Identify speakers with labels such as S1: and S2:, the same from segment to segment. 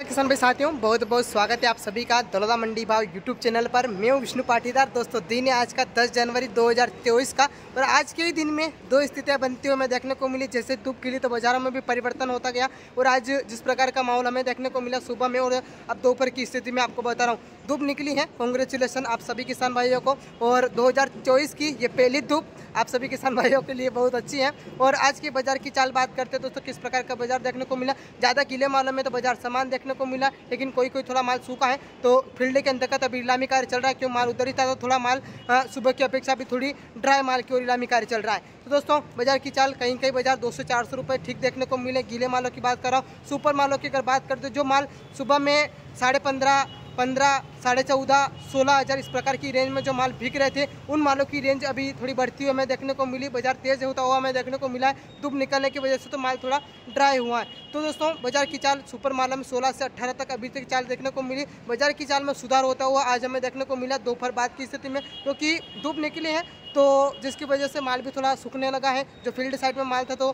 S1: किसान भाई, साथियों, बहुत बहुत स्वागत है आप सभी का दौलता मंडी भाव यूट्यूब चैनल पर। मैं हूँ विष्णु पाटीदार। दोस्तों, दिन है आज का 10 जनवरी 2023 का, और आज के ही दिन में दो स्थितियाँ बनती हुई हमें देखने को मिली। जैसे धूप खिली तो बाजारों में भी परिवर्तन होता गया, और आज जिस प्रकार का माहौल हमें देखने को मिला, सुबह में, और अब दोपहर की स्थिति में आपको बता रहा हूँ, धूप निकली है। कॉन्ग्रेचुलेसन आप सभी किसान भाइयों को, और 2024 की ये पहली धूप आप सभी किसान भाइयों के लिए बहुत अच्छी है। और आज के बाज़ार की चाल बात करते हैं, दोस्तों, किस प्रकार का बाज़ार देखने को मिला? ज़्यादा किले मालों में तो बाज़ार सामान देखने को मिला, लेकिन कोई कोई थोड़ा माल सूखा है तो फ़ील्ड के अंतर्गत अभी इलामी कार्य चल रहा है, क्यों माल उधर ही था तो थोड़ा माल सुबह की अपेक्षा भी थोड़ी ड्राई माल की ओर इलामी कार्य चल रहा है। तो दोस्तों, बाज़ार की चाल कहीं कहीं बाज़ार दो सौ चार सौ ठीक देखने को मिले, गीले मालों की बात कर रहा हूँ। सुपर मालों की अगर बात करते जो माल सुबह में साढ़े पंद्रह पंद्रह, साढ़े चौदह, सोलह हज़ार इस प्रकार की रेंज में जो माल बिक रहे थे, उन मालों की रेंज अभी थोड़ी बढ़ती हुई हमें देखने को मिली। बाज़ार तेज़ होता हुआ हमें देखने को मिला है। धूप निकलने की वजह से तो माल थोड़ा ड्राई हुआ है। तो दोस्तों, बाज़ार की चाल सुपर माला में सोलह से अट्ठारह तक अभी तक चाल देखने को मिली। बाज़ार की चाल में सुधार होता हुआ आज हमें देखने को मिला दोपहर बाद की स्थिति में, क्योंकि धूप निकली है तो जिसकी वजह से माल भी थोड़ा सूखने लगा है, जो फ़ील्ड साइड में माल था तो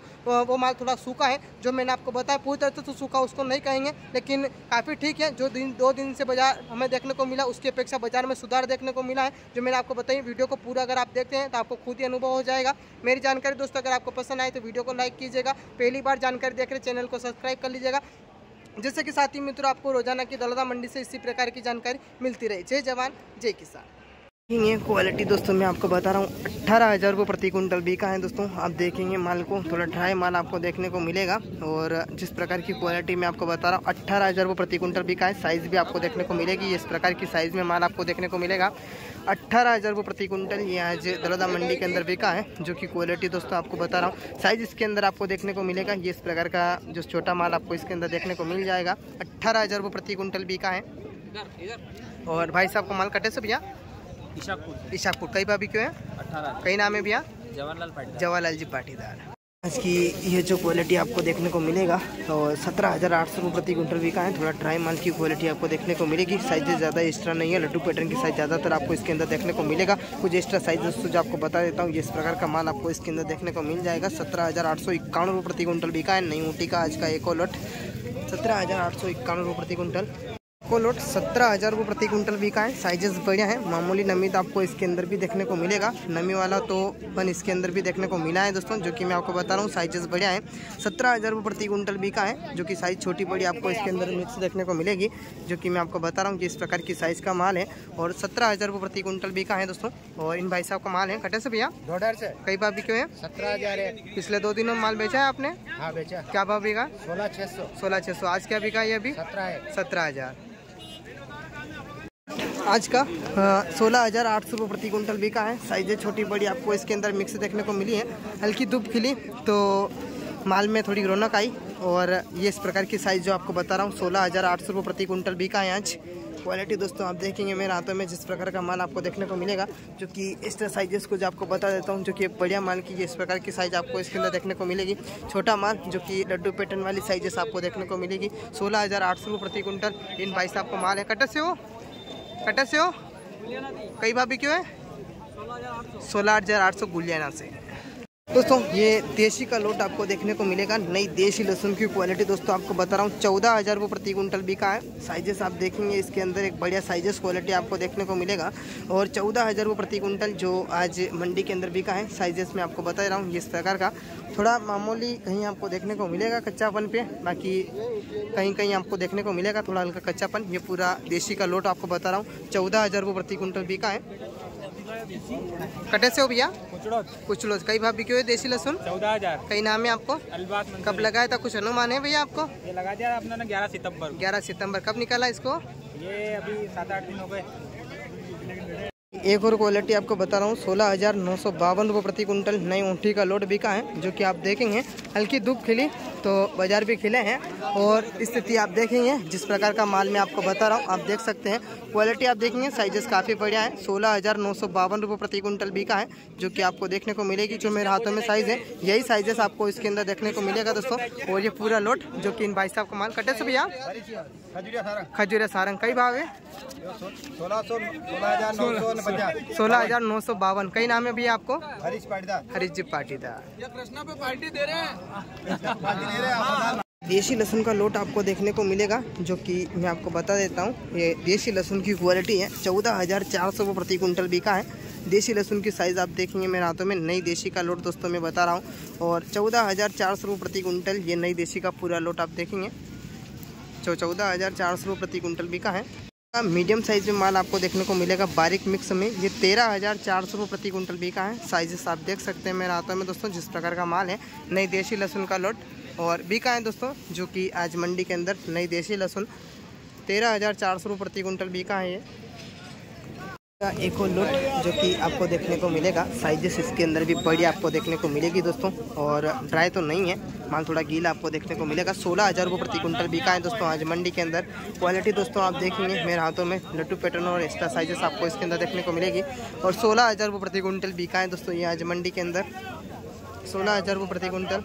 S1: वो माल थोड़ा सूखा है, जो मैंने आपको बताया, पूरी तरह से तो सूखा, उसको नहीं कहेंगे, लेकिन काफ़ी ठीक है, जो दिन, दो दिन से बाज़ार हमें देखने को मिला, उसकी अपेक्षा बाज़ार में सुधार देखने को मिला है, जो मैंने आपको बताई वीडियो को पूरा अगर आप देखते हैं तो आपको खुद ही अनुभव हो जाएगा। मेरी जानकारी दोस्तों, अगर आपको पसंद आए तो वीडियो को लाइक कीजिएगा, पहली बार जानकारी देख रहे चैनल को सब्सक्राइब कर लीजिएगा। जैसे कि साथी मित्रों, आपको रोज़ाना की दलदा मंडी से इसी प्रकार की जानकारी मिलती रही। जय जवान, जय किसान। ये क्वालिटी दोस्तों, मैं आपको बता रहा हूँ, अट्ठारह हज़ार रुपये प्रति कुंटल बिका है दोस्तों। आप देखेंगे माल को, थोड़ा ड्राई माल आपको देखने को मिलेगा। और जिस प्रकार की क्वालिटी मैं आपको बता रहा हूँ, अट्ठारह हज़ार रुपये प्रति कुंटल बिका है। साइज़ भी आपको देखने को मिलेगी, इस प्रकार की साइज़ में माल आपको देखने को मिलेगा। अट्ठारह हज़ार रुपये प्रति कुंटल ये आज दलोदा मंडी के अंदर बिका है, जो कि क्वालिटी दोस्तों आपको बता रहा हूँ। साइज़ इसके अंदर आपको देखने को मिलेगा, ये इस प्रकार का जो छोटा माल आपको इसके अंदर देखने को मिल जाएगा। अट्ठारह हज़ार प्रति कुंटल बिका है। और भाई साहब को माल कटे से भैया? इशाकपुर इशाकपुर कई भाभी क्यों है? अठारह कई नाम है भैया? जवाहरलाल पाटीदार। जवाहरलाल जी पाटीदार। आज की ये जो क्वालिटी आपको देखने को मिलेगा तो सत्रह हज़ार आठ सौ रुपये प्रति क्विंटल भी का है। थोड़ा ड्राई माल की क्वालिटी आपको देखने को मिलेगी। साइजेस ज़्यादा एक्स्ट्रा नहीं है। लड्डू पैटर्न की साइज़ ज़्यादातर आपको इसके अंदर देखने को मिलेगा। कुछ एक्स्ट्रा साइजेस जो आपको बता देता हूँ इस प्रकार का माल आपको इसके अंदर देखने को मिल जाएगा। सत्रह हज़ार आठ सौ इक्यावन प्रति क्विंटल भी का है। नई ऊँटी का आज का एक और लट सत्रह हज़ार आठ सौ इक्यावन प्रति क्विंटल। को लोट सत्रह हज़ार रुपये प्रति कुंटल बिका है। साइजेस बढ़िया है। मामूली नमी तो आपको इसके अंदर भी देखने को मिलेगा। नमी वाला तो पन इसके अंदर भी देखने को मिला है दोस्तों जो कि मैं आपको बता रहा हूँ साइजेस बढ़िया है। सत्रह हज़ार रुपये प्रति कुंटल बिका है जो कि साइज़ छोटी बड़ी आपको इसके अंदर मिक्स देखने को मिलेगी जो कि मैं आपको बता रहा हूँ कि इस प्रकार की साइज़ का माल है। और सत्रह हज़ार रुपये प्रति कुंटल बिका है दोस्तों। और इन भाई साहब का माल है। कटे से भैया? से। कई बार बिके हैं? सत्रह हज़ार पिछले दो दिनों माल बेचा है आपने? हाँ बेचा। क्या भाव बिका? सोलह छः सौ। सोलह छः सौ। आज क्या बिका ये अभी? सत्रह सत्रह हज़ार। आज का सोलह हज़ार आठ सौ रुपये प्रति कुंटल बिका है। साइजें छोटी बड़ी आपको इसके अंदर मिक्स देखने को मिली है। हल्की धूप खिली तो माल में थोड़ी रौनक आई और ये इस प्रकार की साइज़ जो आपको बता रहा हूँ, सोलह हज़ार आठ सौ रुपये प्रति कुंटल बिका है आज। क्वालिटी दोस्तों, आप देखेंगे मेरे हाथों में जिस प्रकार का माल आपको देखने को मिलेगा, जो कि इस तरह साइजेस को जो आपको बता देता हूँ, जो कि बढ़िया माल की इस प्रकार की साइज़ आपको इसके अंदर देखने को मिलेगी। छोटा माल, जो कि लड्डू पैटर्न वाली साइजेस आपको देखने को मिलेगी। सोलह हज़ार आठ सौ प्रति कुंटल इन भाई साहब को माल है। कटर से हो? कटर से हो? कई भाभी क्यों है? सोलह हज़ार आठ सौ गुलियाना से। दोस्तों, ये देशी का लोट आपको देखने को मिलेगा, नई देशी लहसुन की क्वालिटी दोस्तों, आपको बता रहा हूँ, चौदह हज़ार रुपये प्रति कुंटल बिका है। साइजेस आप देखेंगे, इसके अंदर एक बढ़िया साइजेस क्वालिटी आपको देखने को मिलेगा। और चौदह हज़ार रुपये प्रति कुंटल जो आज मंडी के अंदर बिका है साइजेस में आपको बता रहा हूँ, इस प्रकार का। थोड़ा मामूली कहीं आपको देखने को मिलेगा कच्चापन पे, बाकी कहीं कहीं आपको देखने को मिलेगा, थोड़ा हल्का कच्चापन। ये पूरा देशी का लोट आपको बता रहा हूँ, चौदह हज़ार रुपये प्रति कुंटल बिका है। कटे से हो भैया? कुछ लो कई भाव बिके हुए देसी लहसुन?
S2: चौदह हज़ार।
S1: कई नाम है आपको? कब लगाया था? कुछ अनुमान है भैया आपको?
S2: ये लगा दिया आपने ना ग्यारह सितंबर
S1: ग्यारह सितंबर। कब निकाला इसको?
S2: ये अभी सात आठ दिन हो गए
S1: एक और क्वालिटी आपको बता रहा हूँ। सोलह हज़ार नौ सौ बावन रुपये प्रति कुंटल नई ऊँटी का लोड बिका है जो कि आप देखेंगे। हल्की धूप खिली तो बाज़ार भी खिले हैं। और स्थिति आप देखेंगे जिस प्रकार का माल मैं आपको बता रहा हूँ आप देख सकते हैं। क्वालिटी आप देखेंगे साइजेस काफ़ी बढ़िया है। सोलह हज़ार नौ सौ बावन रुपये प्रति कुंटल बिका है जो कि आपको देखने को मिलेगी जो मेरे हाथों में साइज़ है। यही साइजेस आपको इसके अंदर देखने को मिलेगा दोस्तों। और ये पूरा लोट जो कि इन भाई साहब का माल कटे से भैया? खजूरिया सारंग कई भाव है? सोलह हज़ार नौ सौ बावन कई नाम है भैया आपको? हरीश पाटीदार। हरीश जी पाटीदार। देसी लहसुन का लोट आपको देखने को मिलेगा, जो कि मैं आपको बता देता हूँ। ये देसी लहसुन की क्वालिटी है। चौदह हज़ार चार सौ प्रति कुंटल बिका है। देसी लहसुन की साइज़ आप देखेंगे मेरे हाथों में, नई देसी का लोट दोस्तों मैं बता रहा हूँ। और चौदह हज़ार चार सौ प्रति कुंटल ये नई देसी का पूरा लोट आप देखेंगे। जो चौदह हज़ार चार सौ प्रति कुंटल बिका है। मीडियम साइज़ में माल आपको देखने को मिलेगा बारीक मिक्स में। ये तेरह हज़ार चार सौ प्रति कुंटल बिका है। साइजेस आप देख सकते हैं मेरे हाथों में दोस्तों, जिस प्रकार का माल है। नई देसी लहसुन का लोट। और बिका है दोस्तों, जो कि आज मंडी के अंदर नई देसी लहसुन। तेरह हज़ार चार सौ प्रति कुंटल बिका है ये। का एक और लुट, जो कि आपको देखने को मिलेगा। साइजेस इसके अंदर भी बड़ी आपको देखने को मिलेगी दोस्तों। और ड्राई तो नहीं है, माल थोड़ा गीला आपको देखने को मिलेगा। सोलह हज़ार रुपये प्रति कुंटल बिका है दोस्तों आज मंडी के अंदर। क्वालिटी दोस्तों आप देखेंगे मेरे हाथों में लट्टू पैटर्न और एक्स्ट्रा साइजेस आपको इसके अंदर देखने को मिलेगी। और सोलह हज़ार रुपये प्रति कुंटल बिका है दोस्तों ये आज मंडी के अंदर। सोलह हज़ार रुपये प्रति कुंटल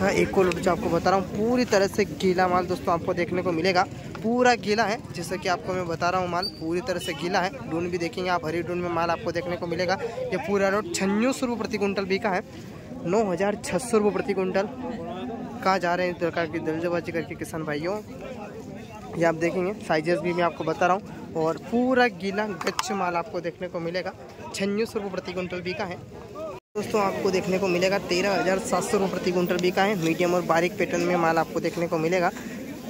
S1: इसका एक को जो आपको बता रहा हूँ, पूरी तरह से गीला माल दोस्तों आपको देखने को मिलेगा। पूरा गीला है, जैसे कि आपको मैं बता रहा हूँ माल, पूरी तरह से गीला है। डून भी देखेंगे आप, हरी डून में माल आपको देखने को मिलेगा। ये पूरा रोड छन्नू सौ प्रति कुंटल बिका है। नौ हज़ार छः सौ रुपये प्रति कुंटल कहाँ जा रहे हैं इस प्रकार की दर्जबाजी करके किसान भाइयों। ये आप देखेंगे साइजेस भी मैं आपको बता रहा हूँ। और पूरा गीला गच्छ माल आपको देखने को मिलेगा। छन्नू सौ रुपये प्रति कुंटल बिका है। दोस्तों, आपको देखने को मिलेगा, तेरह हज़ार सात सौ रुपये प्रति कुंटल बिका है। मीडियम और बारीक पैटर्न में माल आपको देखने को मिलेगा।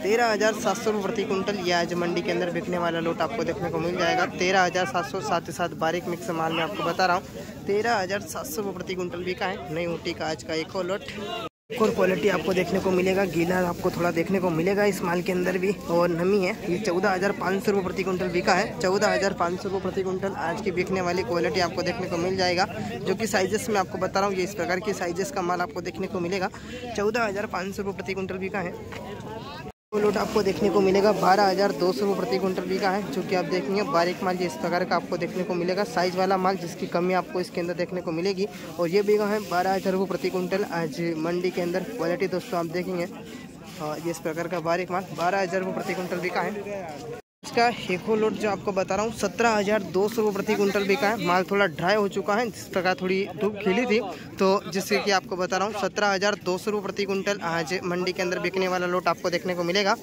S1: तेरह हज़ार सात सौ रुपये प्रति कुंटल ये आज मंडी के अंदर बिकने वाला लोट आपको देखने को मिल जाएगा। तेरह हज़ार सात सौ, साथ ही साथ बारीक मिक्स माल में आपको बता रहा हूँ। तेरह हज़ार सात सौ रुपये प्रति कुंटल बिका है। नई ऊटी का आज का एक और लोट। और क्वालिटी आपको देखने को मिलेगा गीला आपको थोड़ा देखने को मिलेगा इस माल के अंदर भी, और नमी है। ये चौदह हज़ार पाँच सौ रुपये प्रति क्विंटल बिका है। चौदह हज़ार पाँच सौ रुपये प्रति क्विंटल आज की बिकने वाली क्वालिटी आपको देखने को मिल जाएगा, जो कि साइजेस में आपको बता रहा हूँ, ये इस प्रकार के साइजेस का माल आपको देखने को मिलेगा। चौदह हज़ार पाँच सौ रुपये प्रति क्विंटल बिका है। लोट आपको देखने को मिलेगा। बारह हज़ार दो सौ प्रति क्विंटल बिका है, जो कि आप देखेंगे बारीक माल जिस इस प्रकार का आपको देखने को मिलेगा। साइज़ वाला माल जिसकी कमी आपको इसके अंदर देखने को मिलेगी। और ये बिका है, बारह हज़ार रुपये प्रति क्विंटल। आज मंडी के अंदर क्वालिटी दोस्तों आप देखेंगे। ये इस प्रकार का बारीक माल, बारह हज़ार रुपये प्रति क्विंटल बिका है। इसका हेको लोड जो आपको बता रहा हूँ, सत्रह हज़ार दो सौ प्रति कुंटल बिका है। माल थोड़ा ड्राई हो चुका है, जिस प्रकार थोड़ी धूप खिली थी। तो जिससे कि आपको बता रहा हूँ, सत्रह हज़ार दो सौ प्रति कुंटल आज मंडी के अंदर बिकने वाला लोट आपको देखने को मिलेगा।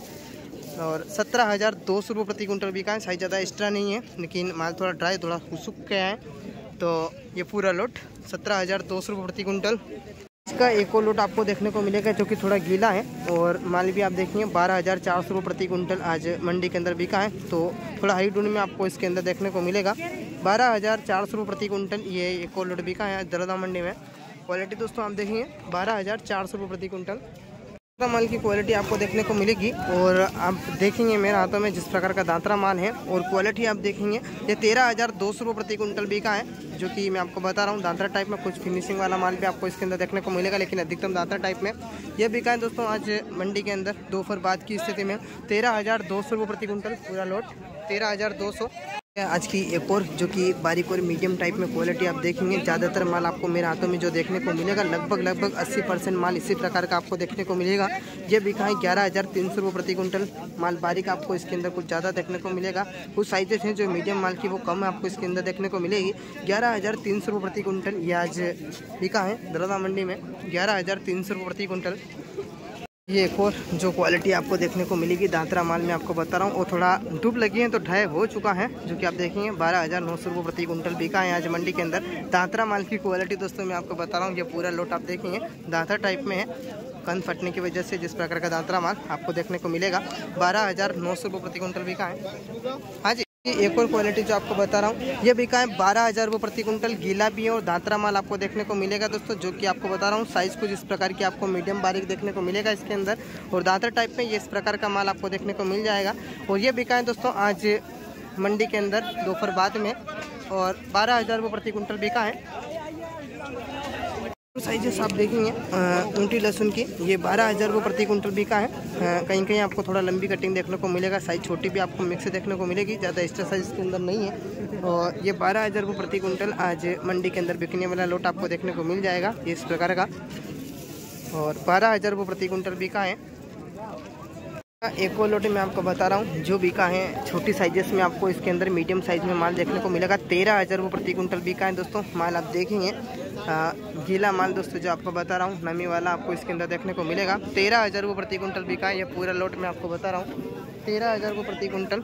S1: और सत्रह हज़ार दो सौ प्रति कुंटल बिका है, साइज़ ज़्यादा एक्स्ट्रा नहीं है, लेकिन माल थोड़ा ड्राई, थोड़ा सूख गया है। तो ये पूरा लोट सत्रह हज़ार दो सौ प्रति कुंटल इसका एको लोट आपको देखने को मिलेगा, जो कि थोड़ा गीला है, और माल भी आप देखेंगे बारह हज़ार चार सौ प्रति कुंटल आज मंडी के अंदर बिका है तो थोड़ा हाई डून में आपको इसके अंदर देखने को मिलेगा। बारह हज़ार चार सौ प्रति क्विंटल ये एक लोट बिका है दरदा मंडी में। क्वालिटी दोस्तों आप देखेंगे बारह हज़ार चार सौ प्रति कुंटल माल की क्वालिटी आपको देखने को मिलेगी। और आप देखेंगे मेरे हाथों में जिस प्रकार का दांतरा माल है और क्वालिटी आप देखेंगे, ये तेरह हज़ार दो सौ रुपये प्रति कुंटल बिका है, जो कि मैं आपको बता रहा हूँ, दांतरा टाइप में कुछ फिनिशिंग वाला माल भी आपको इसके अंदर देखने को मिलेगा, लेकिन अधिकतम दांतरा टाइप में ये बिका है दोस्तों आज मंडी के अंदर, दोपहर बाद की स्थिति में तेरह हज़ार दो सौ रुपये प्रति कुंटल पूरा लोट तेरह हज़ार दो सौ। आज की एक और जो कि बारीक और मीडियम टाइप में क्वालिटी आप देखेंगे, ज़्यादातर माल आपको मेरे हाथों में जो देखने को मिलेगा, लगभग लगभग 80 परसेंट माल इसी प्रकार का आपको देखने को मिलेगा। ये बिका है ग्यारह हज़ार तीन सौ रुपये प्रति कुंटल माल बारीक आपको इसके अंदर कुछ ज़्यादा देखने को मिलेगा। कुछ साइजेस हैं जो मीडियम माल की, वो कम है आपको इसके अंदर देखने को मिलेगी। ग्यारह हज़ार तीन सौ रुपये प्रति कुंटल ये आज बिका है दरदा मंडी में। ग्यारह हज़ार तीन सौ रुपये प्रति कुंटल ये एक और जो क्वालिटी आपको देखने को मिलेगी, दांतरा माल में आपको बता रहा हूँ, वो थोड़ा डूब लगी है तो ढाई हो चुका है, जो कि आप देखेंगे बारह हज़ार नौ सौ रुपये प्रति कुंटल बिका है आज मंडी के अंदर। दांतरा माल की क्वालिटी दोस्तों मैं आपको बता रहा हूँ, ये पूरा लोट आप देखेंगे दांतरा टाइप में है कंध फटने की वजह से जिस प्रकार का दांतरा माल आपको देखने को मिलेगा, बारह हज़ार नौ सौ रुपये प्रति कुंटल बिका है। हाँ जी। एक और क्वालिटी जो आपको बता रहा हूँ, ये बिका है बारह हज़ार रुपये प्रति क्विंटल, गीला भी है और दांतरा माल आपको देखने को मिलेगा दोस्तों, जो कि आपको बता रहा हूँ साइज़ कुछ इस प्रकार की आपको मीडियम बारीक देखने को मिलेगा इसके अंदर। और दांतरा टाइप में ये इस प्रकार का माल आपको देखने को मिल जाएगा। और ये बिका है दोस्तों, आज मंडी के अंदर, दोपहर बाद में, और बारह हज़ार रुपये प्रति क्विंटल बिका है। साइजेस आप देखेंगे ऊँटी लहसुन की, ये बारह हज़ार रुपये प्रति कुंटल बिका है। कहीं कहीं आपको थोड़ा लंबी कटिंग देखने को मिलेगा, साइज़ छोटी भी आपको मिक्स देखने को मिलेगी, ज़्यादा एक्स्ट्रा साइज़ के अंदर नहीं है। और ये बारह हज़ार रुपये प्रति कुंटल आज मंडी के अंदर बिकने वाला लोट आपको देखने को मिल जाएगा इस प्रकार का। और बारह हज़ार रुपये प्रति कुंटल बिका है। एक और लोटे मैं आपको बता रहा हूँ, जो बिका है, छोटी साइजेस में आपको इसके अंदर मीडियम साइज़ में माल देखने को मिलेगा। तेरह हज़ार रुपये प्रति कुंटल बिका है दोस्तों, माल आप देखेंगे। गीला माल दोस्तों जो आपको बता रहा हूँ, नमी वाला आपको इसके अंदर देखने को मिलेगा। तेरह हज़ार रुपये प्रति कुंटल बिका है, ये पूरा लोट मैं आपको बता रहा हूँ। तेरह हज़ार रुपये प्रति कुंटल